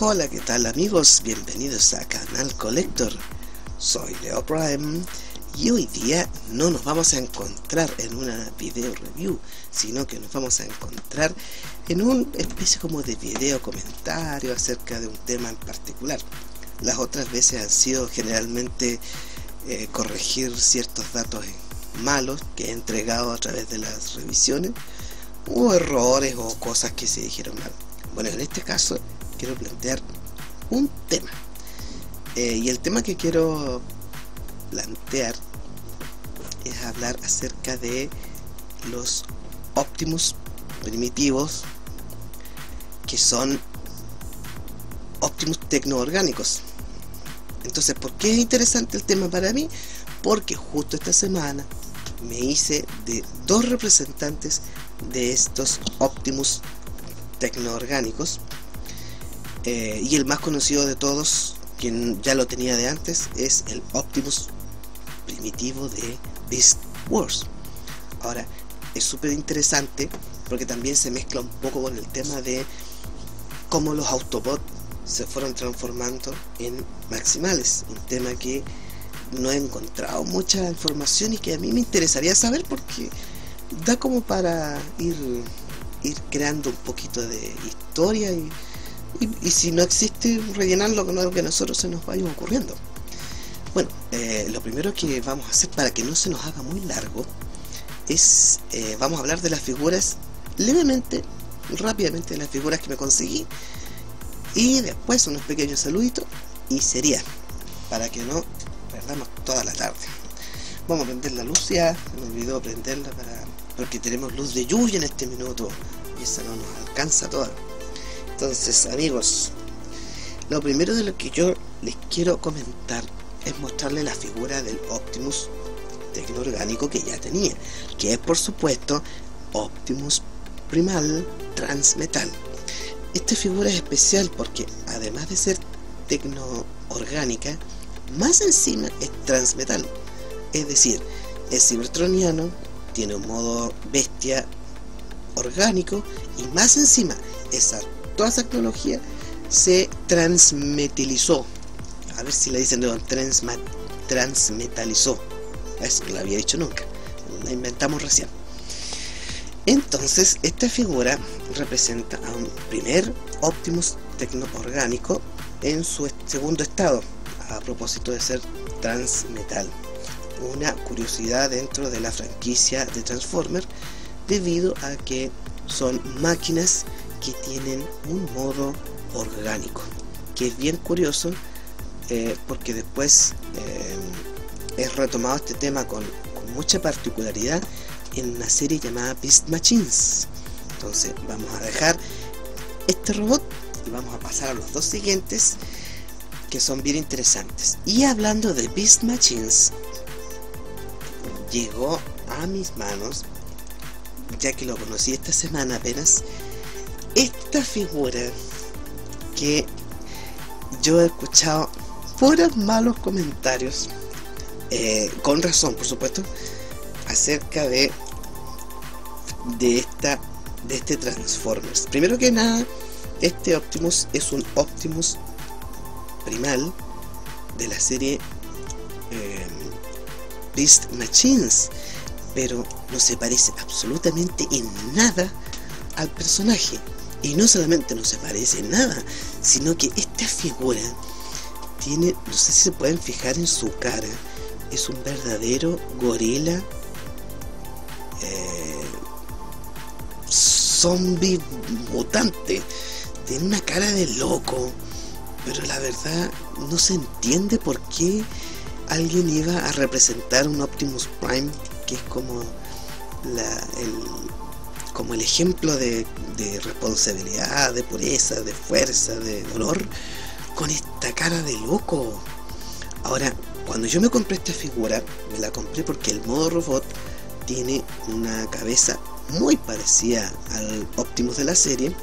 Hola, ¿qué tal amigos? Bienvenidos a Canal Collector. Soy Leo Prime y hoy día no nos vamos a encontrar en una video review, sino que nos vamos a encontrar en una especie como de video comentario acerca de un tema en particular. Las otras veces han sido generalmente eh, corregir ciertos datos malos que he entregado a través de las revisiones o errores o cosas que se dijeron mal. Bueno, en este caso quiero plantear un tema. Eh, y el tema que quiero plantear es hablar acerca de los óptimos primitivos que son óptimos tecnoorgánicos. Entonces, ¿por qué es interesante el tema para mí? Porque justo esta semana me hice de dos representantes de estos óptimos tecnoorgánicos eh, y el más conocido de todos, quien ya lo tenía de antes, es el Optimus primitivo de Beast Wars. Ahora, es súper interesante porque también se mezcla un poco con el tema de cómo los Autobots se fueron transformando en maximales. Un tema que no he encontrado mucha información y que a mí me interesaría saber porque da como para ir, ir creando un poquito de historia y, y, si no existe, rellenarlo con algo que a nosotros se nos vaya ocurriendo. Bueno, eh, lo primero que vamos a hacer para que no se nos haga muy largo es, eh, vamos a hablar de las figuras levemente, rápidamente de las figuras que me conseguí y después unos pequeños saluditos y sería para que no perdamos toda la tarde. Vamos a prender la luz ya, me olvidó prenderla para porque tenemos luz de lluvia en este minuto y esa no nos alcanza toda. Entonces, amigos, lo primero de lo que yo les quiero comentar es mostrarles la figura del Optimus tecnoorgánico que ya tenía, que es por supuesto Optimus Primal Transmetal. Esta figura es especial porque además de ser tecnoorgánica, más encima es transmetal. Es decir, es cibertroniano, tiene un modo bestia orgánico y más encima esa toda esa tecnología se transmetilizó. A ver si la dicen de nuevo, transmetalizó. Eso no lo había dicho nunca. La inventamos recién. Entonces, esta figura representa a un primer Optimus tecnoorgánico en su segundo estado, a propósito de ser transmetal. Una curiosidad dentro de la franquicia de Transformer, debido a que son máquinas que tienen un modo orgánico, que es bien curioso eh, porque después eh, es retomado este tema con, mucha particularidad en una serie llamada Beast Machines. Entonces vamos a dejar este robot y vamos a pasar a los dos siguientes que son bien interesantes. Y hablando de Beast Machines, llegó a mis manos, ya que lo conocí esta semana apenas, esta figura que yo he escuchado puros malos comentarios, eh, con razón por supuesto, acerca de de esta de este Transformers. Primero que nada, este Optimus es un Optimus primal de la serie eh, Beast Machines, pero no se parece absolutamente en nada al personaje. Y no solamente no se parece nada, sino que esta figura tiene, no sé si se pueden fijar en su cara, es un verdadero gorila eh, zombie mutante. Tiene una cara de loco, pero la verdad no se entiende por qué alguien iba a representar un Optimus Prime que es como la, el, como el ejemplo de, responsabilidad, de pureza, de fuerza, de honor, con esta cara de loco. Ahora, cuando yo me compré esta figura, me la compré porque el modo robot tiene una cabeza muy parecida al Optimus de la serie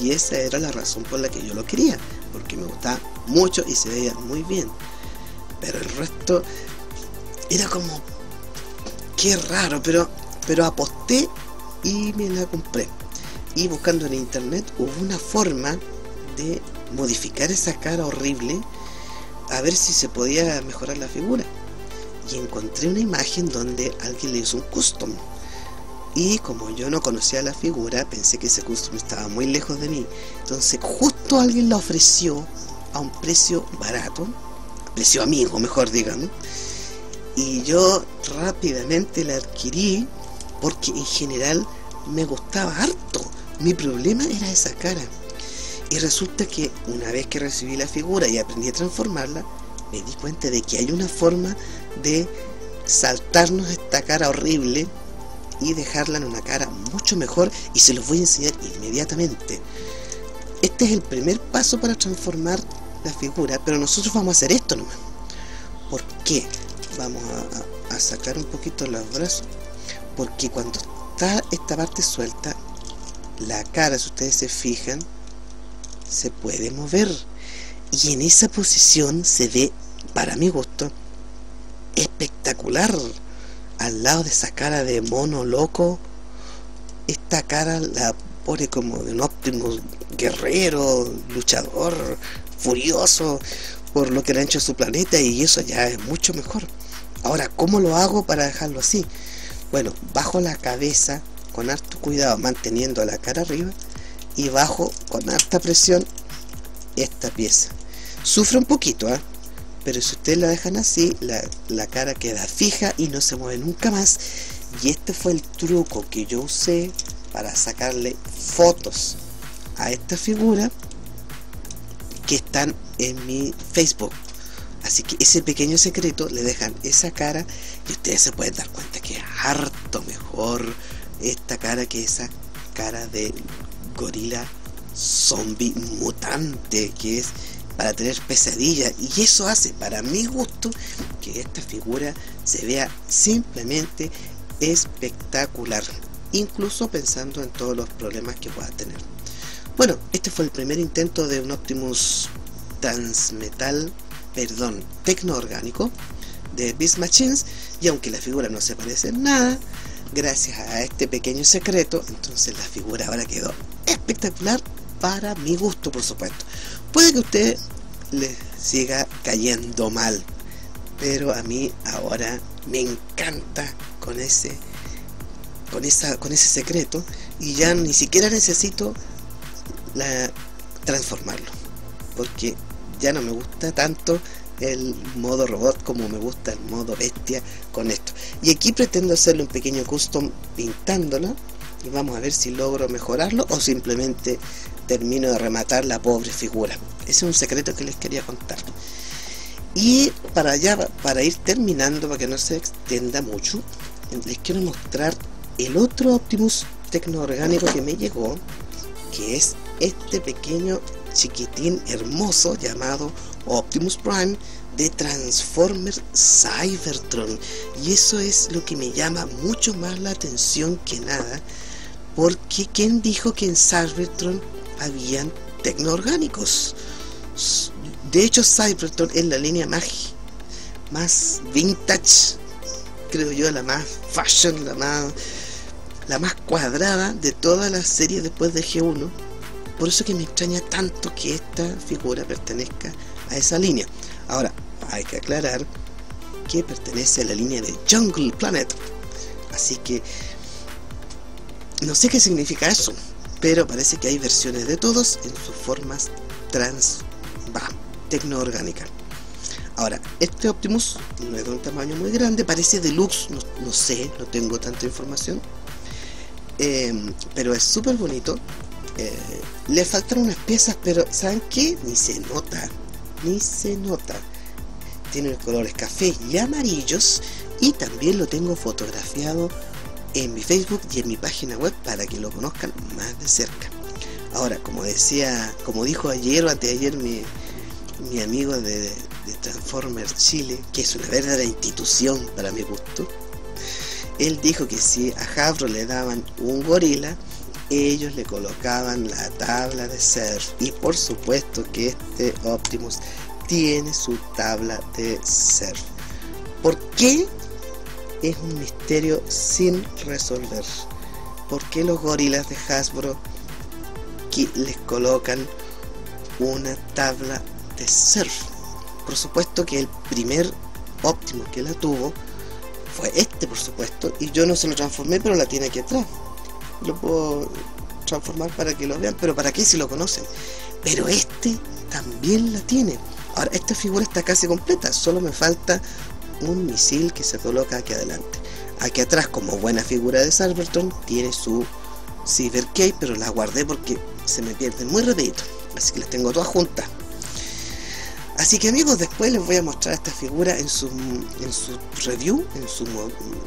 y esa era la razón por la que yo lo quería, porque me gustaba mucho y se veía muy bien. Pero el resto era como qué raro, pero pero aposté y me la compré. Y buscando en internet hubo una forma de modificar esa cara horrible a ver si se podía mejorar la figura. Y encontré una imagen donde alguien le hizo un custom. Y como yo no conocía la figura, pensé que ese custom estaba muy lejos de mí. Entonces justo alguien la ofreció a un precio barato, precio amigo, mejor digamos. Y yo rápidamente la adquirí porque en general me gustaba harto. Mi problema era esa cara. Y resulta que una vez que recibí la figura y aprendí a transformarla, me di cuenta de que hay una forma de saltarnos esta cara horrible y dejarla en una cara mucho mejor y se los voy a enseñar inmediatamente. Este es el primer paso para transformar la figura, pero nosotros vamos a hacer esto nomás. ¿Por qué? Vamos a, a sacar un poquito los brazos, porque cuando está esta parte suelta, la cara, si ustedes se fijan, se puede mover. Y en esa posición se ve, para mi gusto, espectacular. Al lado de esa cara de mono loco, esta cara la pone como de un óptimo guerrero, luchador, furioso por lo que le han hecho a su planeta y eso ya es mucho mejor. Ahora, ¿cómo lo hago para dejarlo así? Bueno, bajo la cabeza con harto cuidado, manteniendo la cara arriba y bajo con alta presión esta pieza. Sufre un poquito, ¿eh? pero si ustedes la dejan así, la, la cara queda fija y no se mueve nunca más. Y este fue el truco que yo usé para sacarle fotos a esta figura que están en mi Facebook. Así que ese pequeño secreto le dejan esa cara y ustedes se pueden dar cuenta que es harto mejor esta cara que esa cara de gorila zombie mutante que es para tener pesadilla. Y eso hace para mi gusto que esta figura se vea simplemente espectacular incluso pensando en todos los problemas que pueda tener. Bueno este fue el primer intento de un Optimus Transmetal perdón tecno orgánico de Beast Machines y aunque la figura no se parece en nada gracias a este pequeño secreto entonces la figura ahora quedó espectacular para mi gusto, por supuesto. Puede que a usted le siga cayendo mal, pero a mí ahora me encanta con ese con con ese secreto y ya ni siquiera necesito la transformarlo, porque ya no me gusta tanto el modo robot como me gusta el modo bestia con esto. Y aquí pretendo hacerle un pequeño custom pintándolo y vamos a ver si logro mejorarlo o simplemente termino de rematar la pobre figura. Ese es un secreto que les quería contar. Y para allá, para ir terminando, para que no se extienda mucho, les quiero mostrar el otro Optimus tecnoorgánico que me llegó, que es este pequeño chiquitín hermoso llamado Optimus Prime de Transformers Cybertron. Y eso es lo que me llama mucho más la atención que nada, porque ¿quién dijo que en Cybertron habían tecnoorgánicos? De hecho, Cybertron es la línea más, más vintage, creo yo, la más fashion, la más, la más cuadrada de toda la serie después de G1. Por eso que me extraña tanto que esta figura pertenezca a esa línea. Ahora, hay que aclarar que pertenece a la línea de Jungle Planet. Así que no sé qué significa eso, pero parece que hay versiones de todos en sus formas trans, va, tecnoorgánica. Ahora, este Optimus no es de un tamaño muy grande, parece deluxe, no, no sé, no tengo tanta información, eh, pero es súper bonito. Eh, le faltan unas piezas, pero ¿saben qué? Ni se nota, ni se nota. Tiene colores café y amarillos y también lo tengo fotografiado en mi Facebook y en mi página web para que lo conozcan más de cerca. Ahora, como decía, como dijo ayer o anteayer mi, mi amigo de, de Transformers Chile, que es una verdadera institución para mi gusto, él dijo que si a Havro le daban un gorila, ellos le colocaban la tabla de surf. Y por supuesto que este Optimus tiene su tabla de surf. ¿Por qué? Es un misterio sin resolver. ¿Por qué los gorilas de Hasbro les colocan una tabla de surf. Por supuesto que el primer óptimo que la tuvo fue este, por supuesto, y yo no se lo transformé, pero la tiene aquí atrás. Lo puedo transformar para que lo vean, pero ¿para qué si lo conocen? Pero este también la tiene. Ahora, esta figura está casi completa, solo me falta un misil que se coloca aquí adelante. Aquí atrás, como buena figura de Salverton, tiene su Cyber Key, pero la guardé porque se me pierden muy rapidito. Así que las tengo todas juntas. Así que amigos, después les voy a mostrar esta figura en su, en su review, en su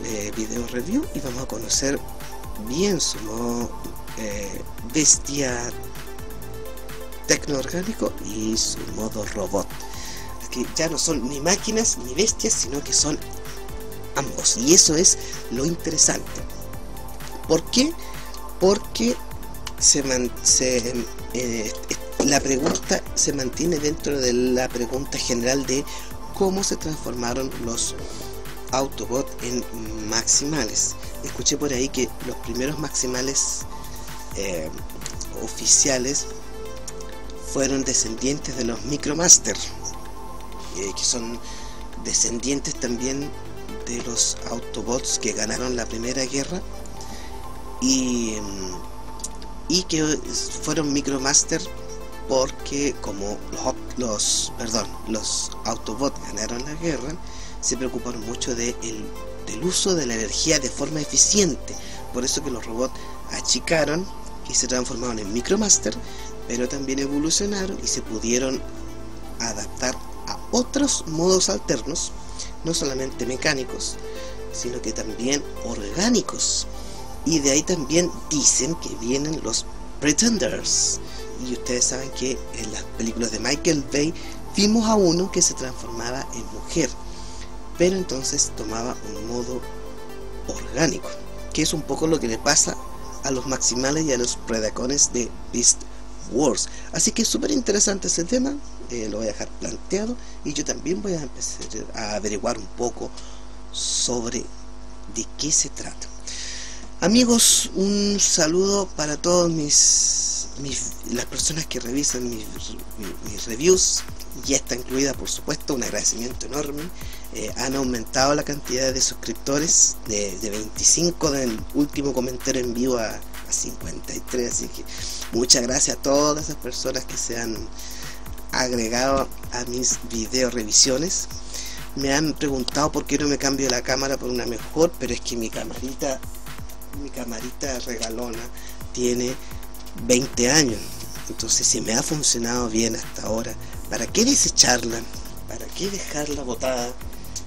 eh, video review, y vamos a conocer modo eh, bestia tecnoorgánico y su modo robot. Que ya no son ni máquinas ni bestias, sino que son ambos. Y eso es lo interesante. ¿Por qué? Porque se, se eh, la pregunta se mantiene dentro de la pregunta general de cómo se transformaron los Autobots en maximales. Escuché por ahí que los primeros maximales eh, oficiales fueron descendientes de los Micromaster, eh, que son descendientes también de los Autobots que ganaron la primera guerra y, y que fueron Micromaster porque como los, perdón, los Autobots ganaron la guerra, se preocuparon mucho de el, del uso de la energía de forma eficiente. Por eso que los robots achicaron y se transformaron en Micromaster, pero también evolucionaron y se pudieron adaptar a otros modos alternos, no solamente mecánicos, sino que también orgánicos. Y de ahí también dicen que vienen los Pretenders, y ustedes saben que en las películas de Michael Bay vimos a uno que se transformaba en mujer, pero entonces tomaba un modo orgánico, que es un poco lo que le pasa a los maximales y a los predacones de Beast Wars. Así que es súper interesante ese tema, eh, lo voy a dejar planteado y yo también voy a empezar a averiguar un poco sobre de qué se trata. Amigos, un saludo para todos mis las personas que revisan mis, reviews, ya está incluida por supuesto, un agradecimiento enorme. Eh, han aumentado la cantidad de suscriptores de, 25 del último comentario en vivo a, 53, así que muchas gracias a todas esas personas que se han agregado a mis video revisiones. Me han preguntado por qué no me cambio la cámara por una mejor, pero es que mi camarita, mi camarita regalona tiene 20 años. Entonces, si me ha funcionado bien hasta ahora, ¿para qué desecharla? ¿Para qué dejarla botada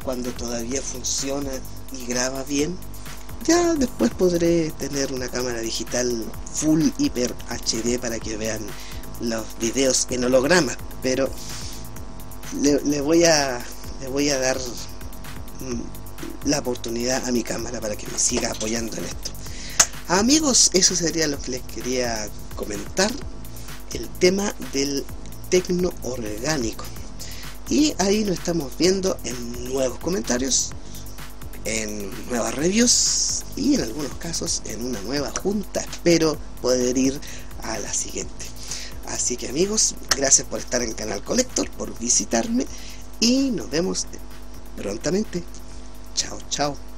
cuando todavía funciona y graba bien? Ya después podré tener una cámara digital full hiper HD para que vean los videos en holograma, pero le, voy a le voy a dar mm, la oportunidad a mi cámara para que me siga apoyando en esto. Amigos, eso sería lo que les quería comentar, el tema del tecno orgánico. Y ahí nos estamos viendo en nuevos comentarios, en nuevas reviews y en algunos casos en una nueva junta. Espero poder ir a la siguiente. Así que amigos, gracias por estar en Canal Collector, por visitarme y nos vemos prontamente. Chao, chao.